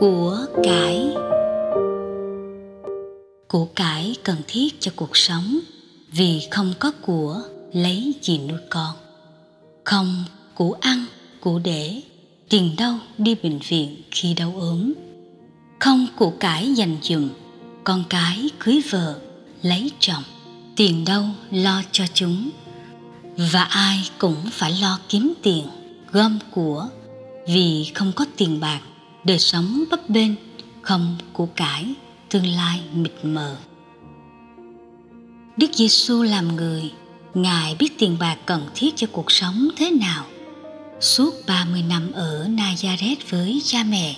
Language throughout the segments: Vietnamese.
của cải. Của cải cần thiết cho cuộc sống, vì không có của, lấy gì nuôi con. Không, của ăn, của để, tiền đâu đi bệnh viện khi đau ốm. Không, của cải dành dụm, con cái cưới vợ, lấy chồng, tiền đâu lo cho chúng. Và ai cũng phải lo kiếm tiền, gom của, vì không có tiền bạc đời sống bấp bênh không của cải tương lai mịt mờ. Đức Giêsu làm người Ngài biết tiền bạc cần thiết cho cuộc sống thế nào. Suốt 30 năm ở Nazareth với cha mẹ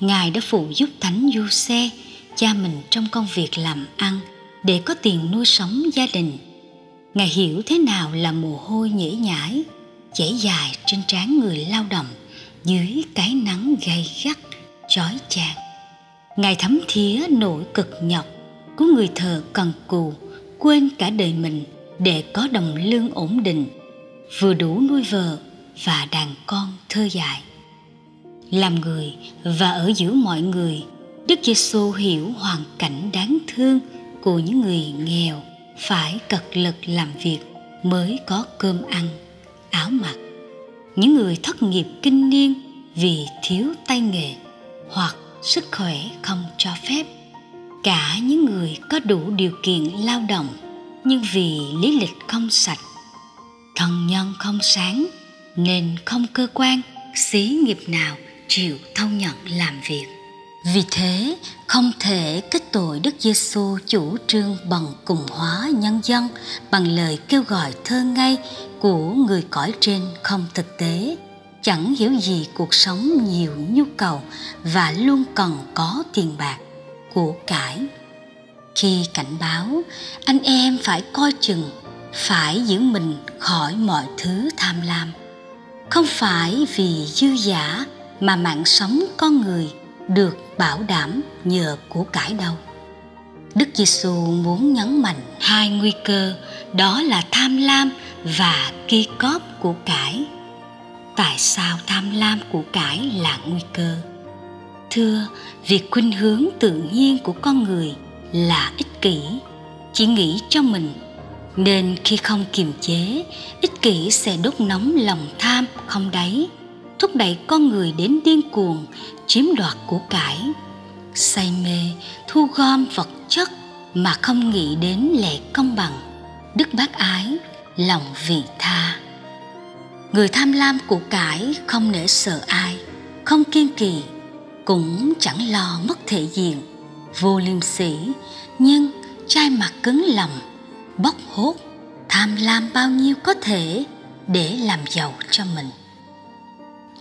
Ngài đã phụ giúp Thánh Du Xe cha mình trong công việc làm ăn để có tiền nuôi sống gia đình. Ngài hiểu thế nào là mồ hôi nhễ nhãi, chảy dài trên trán người lao động dưới cái nắng gay gắt, chói chang. Ngài thấm thía nỗi cực nhọc của người thợ cần cù, quên cả đời mình để có đồng lương ổn định, vừa đủ nuôi vợ và đàn con thơ dại. Làm người và ở giữa mọi người, Đức Giêsu hiểu hoàn cảnh đáng thương của những người nghèo phải cật lực làm việc mới có cơm ăn, áo mặc. Những người thất nghiệp kinh niên vì thiếu tay nghề hoặc sức khỏe không cho phép. Cả những người có đủ điều kiện lao động nhưng vì lý lịch không sạch, thân nhân không sáng nên không cơ quan, xí nghiệp nào chịu thâu nhận làm việc. Vì thế, không thể kết tội Đức Giêsu chủ trương bằng cùng hóa nhân dân bằng lời kêu gọi thơ ngây của người cõi trên không thực tế, chẳng hiểu gì cuộc sống nhiều nhu cầu và luôn cần có tiền bạc, của cải. Khi cảnh báo, anh em phải coi chừng, phải giữ mình khỏi mọi thứ tham lam. Không phải vì dư giả mà mạng sống con người được bảo đảm nhờ của cải đâu. Đức Giêsu muốn nhấn mạnh hai nguy cơ đó là tham lam và ki cóp của cải. Tại sao tham lam của cải là nguy cơ? Thưa, việc khuynh hướng tự nhiên của con người là ích kỷ, chỉ nghĩ cho mình nên khi không kiềm chế, ích kỷ sẽ đốt nóng lòng tham không đáy thúc đẩy con người đến điên cuồng chiếm đoạt của cải. Say mê thu gom vật chất mà không nghĩ đến lẽ công bằng. Đức bác ái lòng vị tha người tham lam của cải không nể sợ ai không kiên kỳ cũng chẳng lo mất thể diện. Vô liêm sỉ nhưng trai mặt cứng lòng bóc hốt tham lam bao nhiêu có thể để làm giàu cho mình.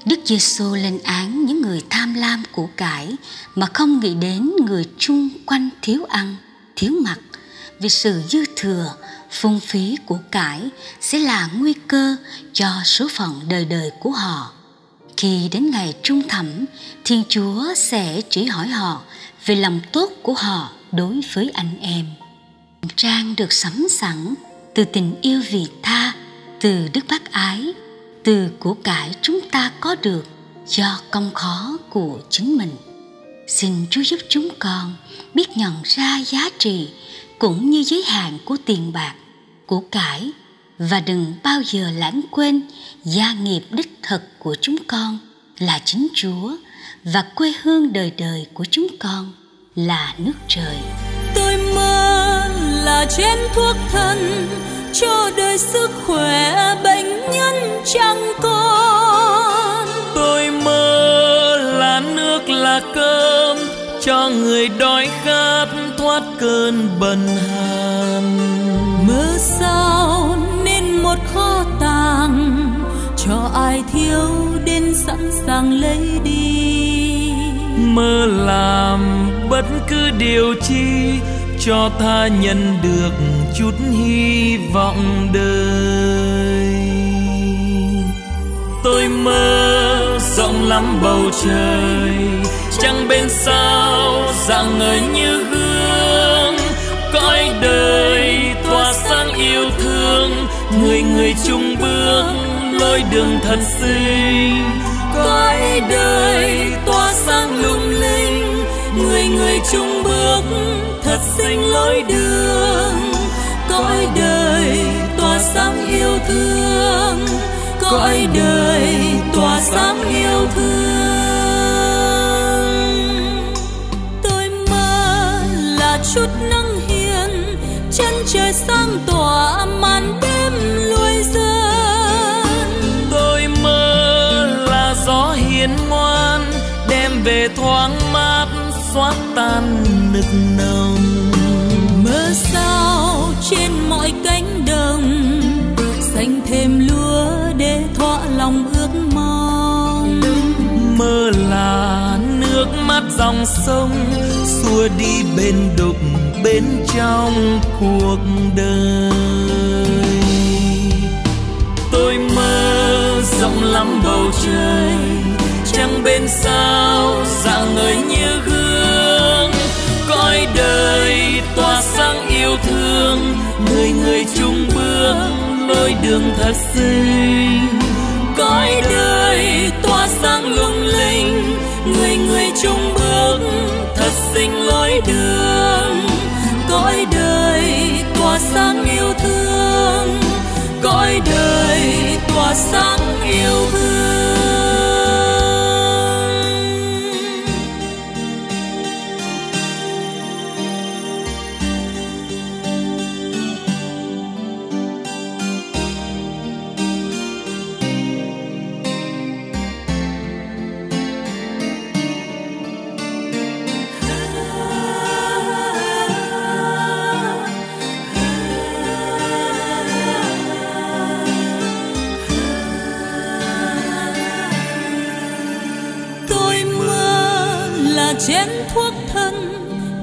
Đức Giêsu lên án những người tham lam của cải mà không nghĩ đến người chung quanh thiếu ăn, thiếu mặc vì sự dư thừa, phung phí của cải sẽ là nguy cơ cho số phận đời đời của họ. Khi đến ngày trung thẩm, Thiên Chúa sẽ chỉ hỏi họ về lòng tốt của họ đối với anh em. Trang được sắm sẵn từ tình yêu vị tha, từ đức bác ái từ của cải chúng ta có được do công khó của chính mình xin chúa giúp chúng con biết nhận ra giá trị cũng như giới hạn của tiền bạc của cải và đừng bao giờ lãng quên gia nghiệp đích thực của chúng con là chính chúa và quê hương đời đời của chúng con là nước trời. Tôi mơ là chén thuốc thân cho đời sức khỏe bệnh nhân chẳng còn tôi mơ là nước là cơm cho người đói khát cơn bần hàn. Mơ sao nên một kho tàng cho ai thiếu đến sẵn sàng lấy đi? Mơ làm bất cứ điều chi cho tha nhân được chút hy vọng đời. Tôi mơ rộng lắm bầu trời, chẳng bên sao dạng ngời như gương người người chung bước lối đường thật xinh cõi đời tỏa sáng lung linh. Người người chung bước thật xinh lối đường. Cõi đời tỏa sáng yêu thương. Cõi đời tỏa sáng yêu thương. Về thoáng mát xóa tan nực nồng. Mơ sao trên mọi cánh đồng xanh thêm lúa để thỏa lòng ước mong. Mơ là nước mắt dòng sông, xua đi bên đục, bên trong cuộc đời. Tôi mơ rộng lắm bầu trời trăng bên sao, dạng người như gương. Cõi đời tỏa sáng yêu thương người người chung bước, lối đường thật xinh. Cõi đời tỏa sáng lung linh, người người chung bước, thật xinh lối đường. Cõi đời tỏa sáng yêu thương, cõi đời tỏa sáng yêu thương. Chén thuốc thân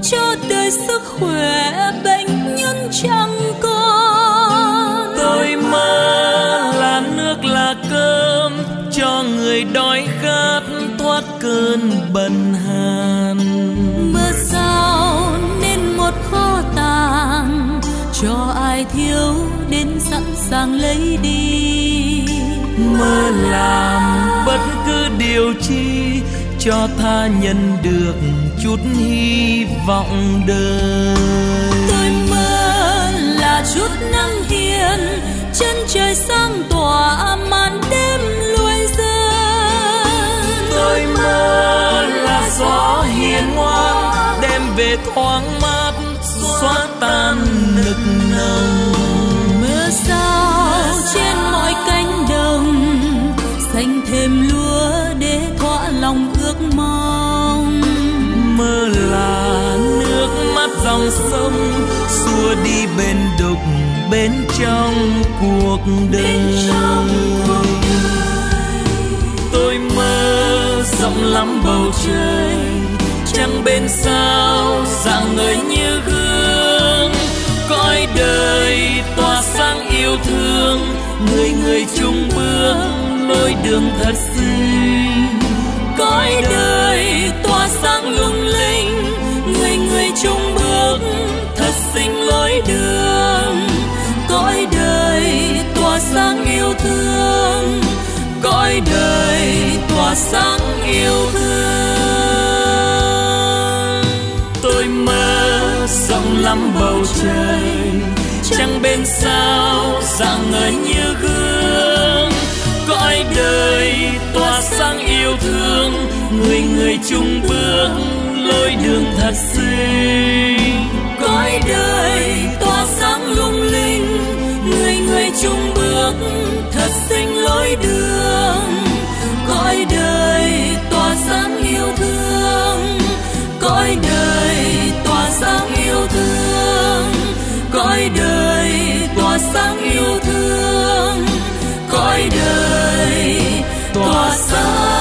cho đời sức khỏe bệnh nhân chẳng còn tôi mơ là nước là cơm cho người đói khát thoát cơn bần hàn. Mơ sao nên một kho tàng cho ai thiếu đến sẵn sàng lấy đi? Mơ làm bất cứ điều chi cho tha nhân được chút hy vọng đời. Tôi mơ là chút nắng hiền chân trời sáng tỏa màn đêm lui dần tôi mơ là gió hiền ngoan đem về thoáng mát xóa tan nực nồng. Mưa sao trên mọi cánh đồng xanh thêm dòng sông xua đi bên đục, bên trong cuộc đời. Tôi mơ rộng lắm bầu trời trăng bên sao dạng người như gương. Cõi đời tỏa sáng yêu thương, người người chung bước lối đường thật xinh. Cõi đời tỏa sáng lung linh, người người chung bước thật xinh lối đường. Cõi đời tỏa sáng yêu thương. Cõi đời tỏa sáng yêu thương. Tôi mơ rộng lắm bầu trời. Trăng bên sao dạng ngời như gương. Cõi đời tỏa sáng yêu thương. Người người chung bước lối đường thật xinh. tỏa sáng yêu thương cõi đời tỏa sáng.